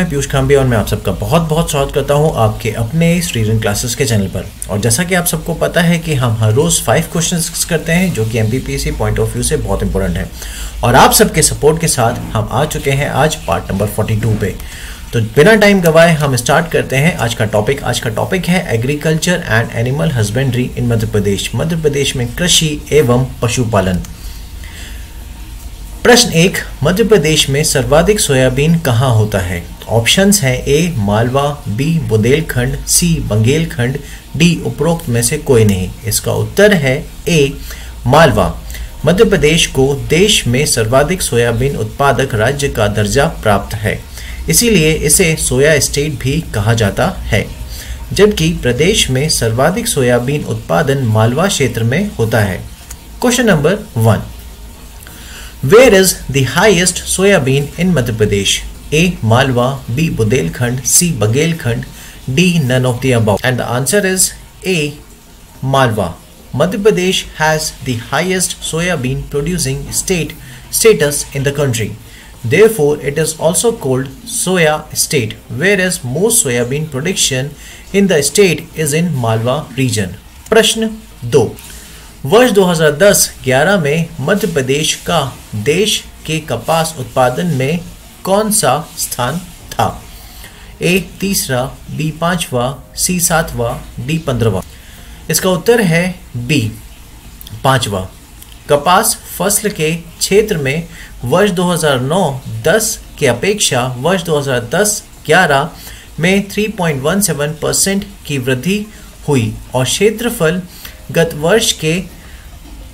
मैं पीयूष खाम्बे और मैं आप सबका बहुत बहुत स्वागत करता हूँ आपके अपने इस क्लासेस के चैनल पर। और जैसा कि आप सबको पता है कि हम हर रोज़ फाइव क्वेश्चंस करते हैं, जो कि एम पॉइंट ऑफ़ व्यू से बहुत इंपॉर्टेंट है। और आप सबके सपोर्ट के साथ हम आ चुके हैं आज पार्ट नंबर फोर्टी पे। तो बिना टाइम गवाए हम स्टार्ट करते हैं। आज का टॉपिक आज का टॉपिक है agriculture and animal husbandry in Madhya Pradesh. Madhya Pradesh में कृषि एवं पशुपालन। प्रश्न एक, मध्य प्रदेश में सर्वाधिक सोयाबीन कहाँ होता है? ऑप्शंस हैं A, Malwa, B, Bundelkhand, C, Baghelkhand, D, उपरोक्त में से कोई नहीं। इसका उत्तर है ए, मालवा। मध्य प्रदेश को देश में सर्वाधिक सोयाबीन उत्पादक राज्य का दर्जा प्राप्त है। इसीलिए इसे सोया स्टेट भी कहा जाता है। जबकि प्रदेश में सर्वाधिक सोयाबीन उत्पादन मालवा क्षेत्र में होता है। Question number one Where is the highest soybean in Madhya Pradesh? A. Malwa, B. Budelkhand, C. Bagelkhand, D. None of the above. And the answer is A. Malwa. Madhya Pradesh has the highest soybean producing state status in the country. Therefore, it is also called soya state, whereas most soybean production in the state is in Malwa region. Prashn 2. वर्ष 2010-11 में मध्य प्रदेश का देश के कपास उत्पादन में कौन सा स्थान था? ए तीसरा बी पांचवा सी सातवा डी पंद्रवा इसका उत्तर है बी पांचवा। कपास फ़सल के क्षेत्र में वर्ष 2009-10 के अपेक्षा वर्ष 2010-11 में 3.17 परसेंट की वृद्धि हुई और क्षेत्रफल गत वर्ष के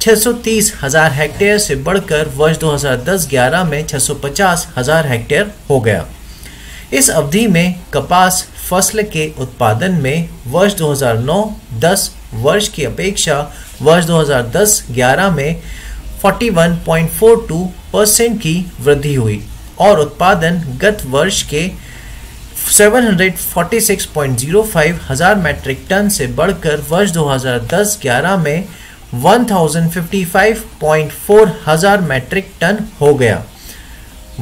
630 हज़ार हेक्टेयर से बढ़कर वर्ष 2010-11 में 650 हज़ार हेक्टेयर हो गया। इस अवधि में कपास फ़सल के उत्पादन में वर्ष 2009-10 वर्ष की अपेक्षा वर्ष 2010-11 में 41.42 परसेंट की वृद्धि हुई और उत्पादन गत वर्ष के 746.05 हज़ार मैट्रिक टन से बढ़कर वर्ष 2010-11 में 1055.4 हज़ार मैट्रिक टन हो गया।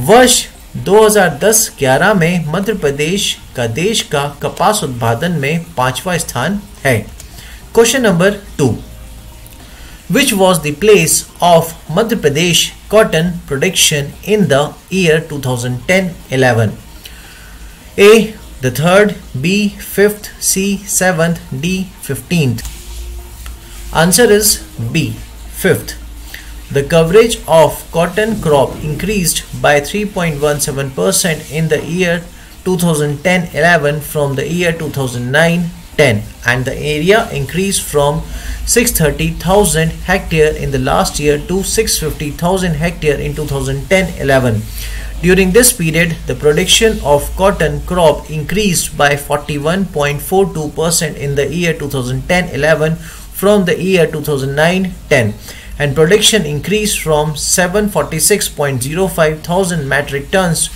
वर्ष 2010-11 में मध्य प्रदेश का देश का कपास उत्पादन में पांचवा स्थान है। Question number two which was the place of Madhya Pradesh cotton production in the year 2010-11 A. The third, B. Fifth, C. Seventh, D. Fifteenth. Answer is B. Fifth. The coverage of cotton crop increased by 3.17% in the year 2010-11 from the year 2009-10 and the area increased from 630,000 hectare in the last year to 650,000 hectare in 2010-11 during this period, the production of cotton crop increased by 41.42% in the year 2010-11 from the year 2009-10 and production increased from 746.05 thousand metric tons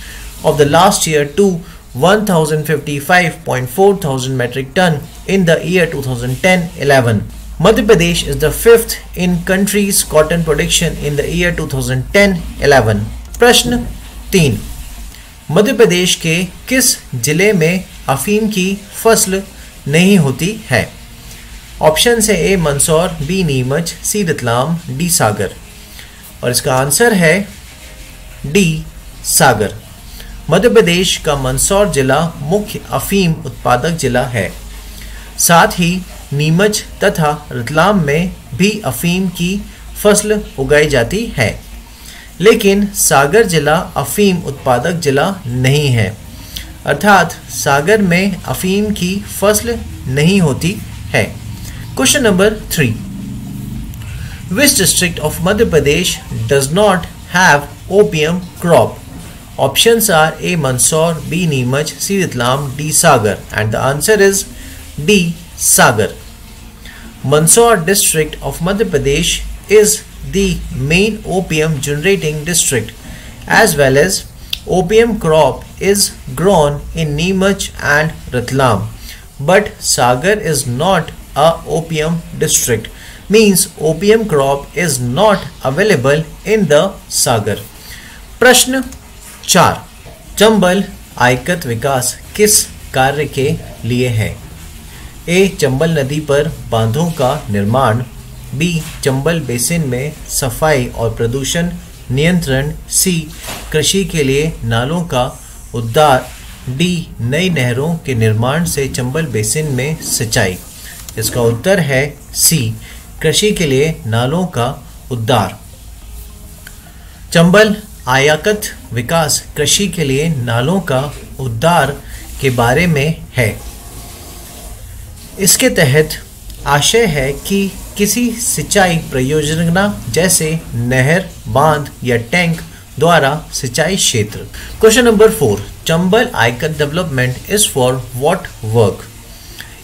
of the last year to 1055.4 thousand metric ton in the year 2010-11. Madhya Pradesh is the fifth in country's cotton production in the year 2010-11. Prashna तीन। मध्य प्रदेश के किस ज़िले में अफीम की फ़सल नहीं होती है? ऑप्शन है A, Mandsaur, B, Neemuch, C, Ratlam, D, Sagar. और इसका आंसर है डी, सागर। मध्य प्रदेश का मंदसौर जिला मुख्य अफीम उत्पादक जिला है। साथ ही नीमच तथा रतलाम में भी अफीम की फ़सल उगाई जाती है। लेकिन सागर जिला अफीम उत्पादक जिला नहीं है। अर्थात सागर में अफीम की फ़सल नहीं होती है। Question number three. Which district of Madhya Pradesh does not have opium crop options are A Mandsaur B Neemuch C Ratlam D Sagar and the answer is D Sagar Mandsaur district of Madhya Pradesh is the main opium generating district as well as opium crop is grown in Neemach and Ratlam but Sagar is not a opium district means opium crop is not available in the Sagar प्रश्न चार चंबल आयकत विकास किस कार्य के लिए है ए चंबल नदी पर बांधों का निर्माण बी, चंबल बेसिन में सफ़ाई और प्रदूषण नियंत्रण, सी, कृषि के लिए नालों का उद्धार, डी, नई नहरों के निर्माण से चंबल बेसिन में सिंचाई। इसका उत्तर है सी, कृषि के लिए नालों का उद्धार। चंबल आयाकत विकास कृषि के लिए नालों का उद्धार के बारे में है। इसके तहत आशय है कि किसी सिंचाई परियोजना जैसे नहर, बाँध या टैंक द्वारा सिंचाई क्षेत्र। Question number four Chambal icon development is for what work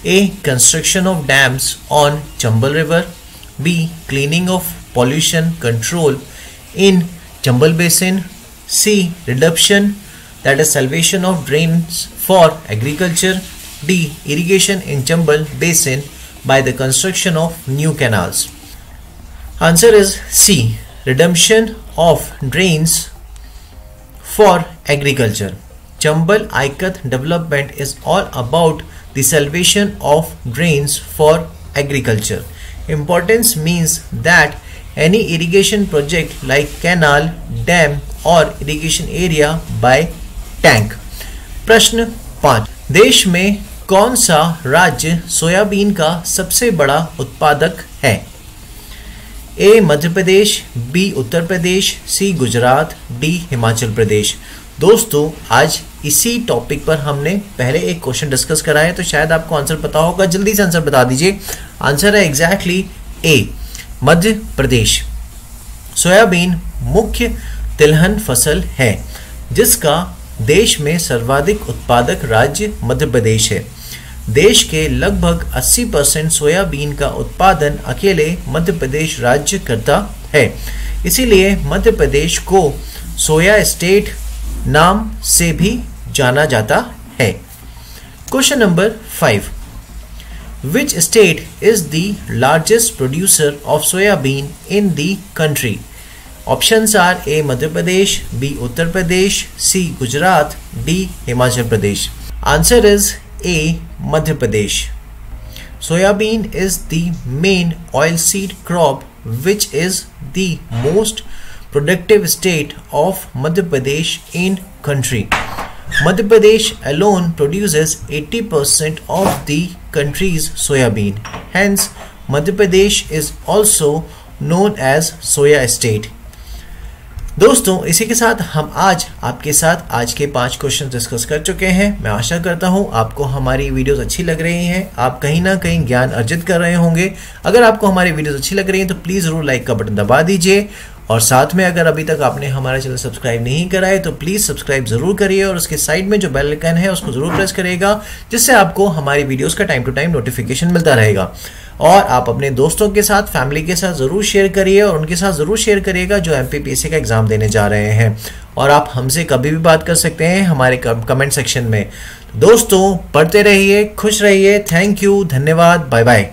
A construction of dams on Chambal river B cleaning of pollution control in Chambal basin C redemption that is salvation of drains for agriculture D. Irrigation in Chambal Basin. by the construction of new canals. Answer is C. Redemption of drains for agriculture. Chambal Aikat development is all about the salvation of drains for agriculture. Importance means that any irrigation project like canal, dam or irrigation area by tank. प्रश्न पाँच देश में कौन सा राज्य soybean का सबसे बड़ा उत्पादक है? A, Madhya Pradesh, B, Uttar Pradesh, C, Gujarat, D, Himachal Pradesh. दोस्तों, आज इसी टॉपिक पर हमने पहले एक क्वेश्चन डिस्कस करा है तो शायद आपको आंसर पता होगा। जल्दी से आंसर बता दीजिए। आंसर है एग्जैक्टली ए मध्य प्रदेश। सोयाबीन मुख्य तिलहन फ़सल है, जिसका देश में सर्वाधिक उत्पादक राज्य मध्य प्रदेश है। देश के लगभग 80 परसेंट सोयाबीन का उत्पादन अकेले मध्य प्रदेश राज्य करता है। इसीलिए मध्य प्रदेश को सोया स्टेट नाम से भी जाना जाता है। Question number five. Which state is the largest producer of soybean in the country options are A Madhya Pradesh B Uttar Pradesh C Gujarat D Himachal Pradesh answer is A. Madhya Pradesh. soyabean is the main oilseed crop which is the most productive state of Madhya Pradesh in country. Madhya Pradesh alone produces 80% of the country's soyabean. Hence, Madhya Pradesh is also known as soya state. दोस्तों, इसी के साथ हम आज आपके साथ आज के पाँच क्वेश्चन डिस्कस कर चुके हैं। मैं आशा करता हूँ आपको हमारी वीडियोस अच्छी लग रही हैं। आप कहीं ना कहीं ज्ञान अर्जित कर रहे होंगे। अगर आपको हमारी वीडियोस अच्छी लग रही हैं तो प्लीज़ ज़रूर लाइक का बटन दबा दीजिए। और साथ में अगर अभी तक आपने हमारा चैनल सब्सक्राइब नहीं करा है तो प्लीज़ सब्सक्राइब ज़रूर करिए और उसके साइड में जो बेल आइकन है, उसको ज़रूर प्रेस करिएगा, जिससे आपको हमारी वीडियोस का टाइम टू टाइम नोटिफिकेशन मिलता रहेगा। और आप अपने दोस्तों के साथ फैमिली के साथ ज़रूर शेयर करिए और उनके साथ ज़रूर शेयर करिएगा जो एमपीपीएससी का एग्ज़ाम देने जा रहे हैं। और आप हमसे कभी भी बात कर सकते हैं हमारे कमेंट सेक्शन में। दोस्तों, पढ़ते रहिए, खुश रहिए। थैंक यू धन्यवाद बाय बाय